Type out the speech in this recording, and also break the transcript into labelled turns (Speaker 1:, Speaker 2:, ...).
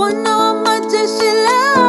Speaker 1: Bwana wa majeshi love.